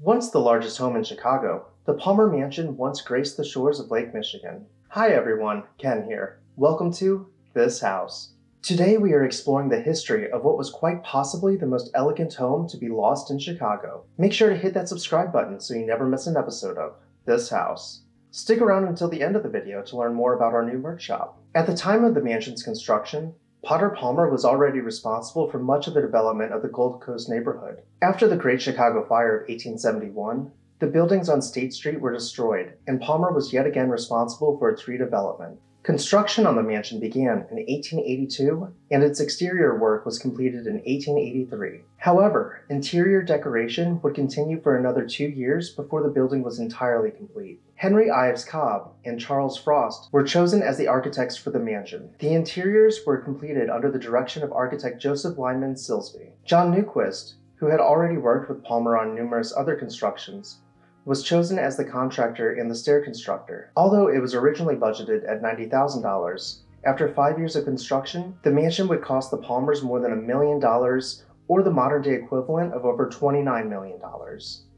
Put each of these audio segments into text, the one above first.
Once the largest home in Chicago, the Palmer Mansion once graced the shores of Lake Michigan. Hi everyone, Ken here. Welcome to This House. Today we are exploring the history of what was quite possibly the most elegant home to be lost in Chicago. Make sure to hit that subscribe button so you never miss an episode of This House. Stick around until the end of the video to learn more about our new merch shop. At the time of the mansion's construction, Potter Palmer was already responsible for much of the development of the Gold Coast neighborhood. After the Great Chicago Fire of 1871, the buildings on State Street were destroyed, and Palmer was yet again responsible for its redevelopment. Construction on the mansion began in 1882, and its exterior work was completed in 1883. However, interior decoration would continue for another two years before the building was entirely complete. Henry Ives Cobb and Charles Frost were chosen as the architects for the mansion. The interiors were completed under the direction of architect Joseph Lyman Silsbee. John Newquist, who had already worked with Palmer on numerous other constructions, was chosen as the contractor and the stair constructor. Although it was originally budgeted at $90,000, after five years of construction, the mansion would cost the Palmers more than a million dollars, or the modern day equivalent of over $29 million.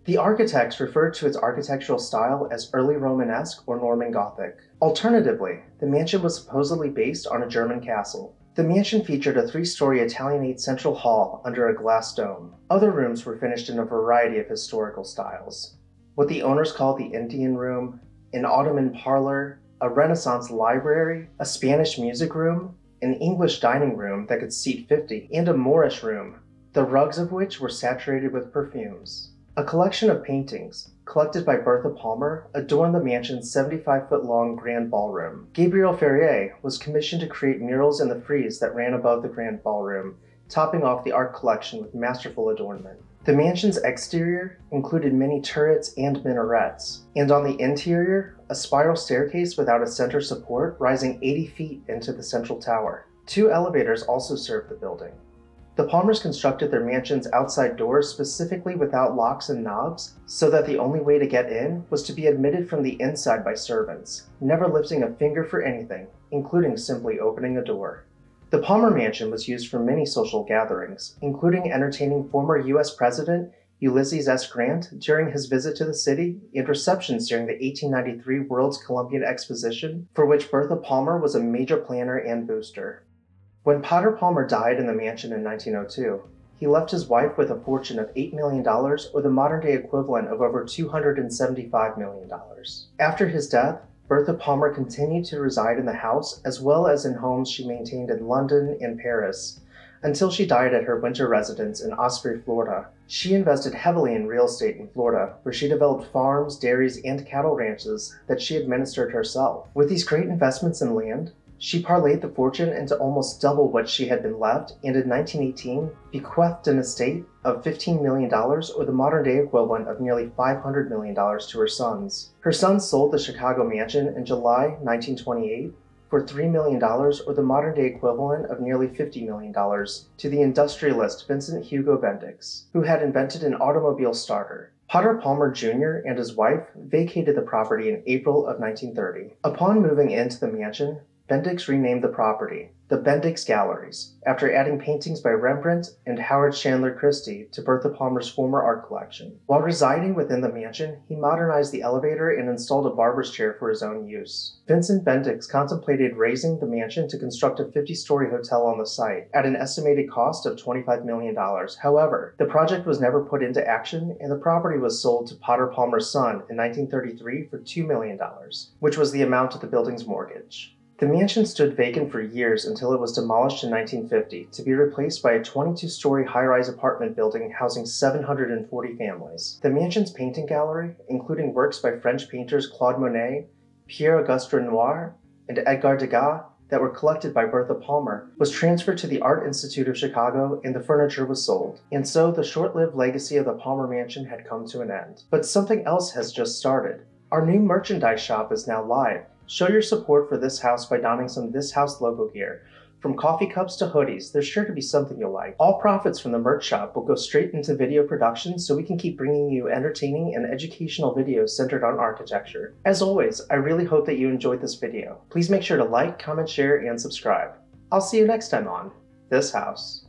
The architects referred to its architectural style as early Romanesque or Norman Gothic. Alternatively, the mansion was supposedly based on a German castle. The mansion featured a three story Italianate central hall under a glass dome. Other rooms were finished in a variety of historical styles what the owners called the Indian Room, an Ottoman parlor, a Renaissance library, a Spanish music room, an English dining room that could seat 50, and a Moorish room, the rugs of which were saturated with perfumes. A collection of paintings, collected by Bertha Palmer, adorned the mansion's 75 foot long grand ballroom. Gabriel Ferrier was commissioned to create murals in the frieze that ran above the grand ballroom, topping off the art collection with masterful adornment. The mansion's exterior included many turrets and minarets, and on the interior, a spiral staircase without a center support rising 80 feet into the central tower. Two elevators also served the building. The Palmers constructed their mansion's outside doors specifically without locks and knobs, so that the only way to get in was to be admitted from the inside by servants, never lifting a finger for anything, including simply opening a door. The Palmer Mansion was used for many social gatherings, including entertaining former U.S. President Ulysses S. Grant during his visit to the city and receptions during the 1893 World's Columbian Exposition, for which Bertha Palmer was a major planner and booster. When Potter Palmer died in the mansion in 1902, he left his wife with a fortune of $8 million, or the modern day equivalent of over $275 million. After his death, Bertha Palmer continued to reside in the house as well as in homes she maintained in London and Paris until she died at her winter residence in Osprey, Florida. She invested heavily in real estate in Florida, where she developed farms, dairies, and cattle ranches that she administered herself. With these great investments in land, she parlayed the fortune into almost double what she had been left and in 1918 bequeathed an estate of $15 million or the modern day equivalent of nearly $500 million to her sons. Her sons sold the Chicago mansion in July 1928 for $3 million or the modern day equivalent of nearly $50 million to the industrialist Vincent Hugo Bendix, who had invented an automobile starter. Potter Palmer Jr. and his wife vacated the property in April of 1930. Upon moving into the mansion, Bendix renamed the property the Bendix Galleries after adding paintings by Rembrandt and Howard Chandler Christy to Bertha Palmer's former art collection. While residing within the mansion, he modernized the elevator and installed a barber's chair for his own use. Vincent Bendix contemplated razing the mansion to construct a 50 story hotel on the site at an estimated cost of $25 million. However, the project was never put into action and the property was sold to Potter Palmer's son in 1933 for $2 million, which was the amount of the building's mortgage. The mansion stood vacant for years until it was demolished in 1950 to be replaced by a 22 story high rise apartment building housing 740 families. The mansion's painting gallery, including works by French painters Claude Monet, Pierre Auguste Renoir, and Edgar Degas, that were collected by Bertha Palmer, was transferred to the Art Institute of Chicago and the furniture was sold. And so the short lived legacy of the Palmer Mansion had come to an end. But something else has just started. Our new merchandise shop is now live Show your support for this house by donning some This House logo gear. From coffee cups to hoodies, there's sure to be something you'll like. All profits from the merch shop will go straight into video production so we can keep bringing you entertaining and educational videos centered on architecture. As always, I really hope that you enjoyed this video. Please make sure to like, comment, share, and subscribe. I'll see you next time on This House.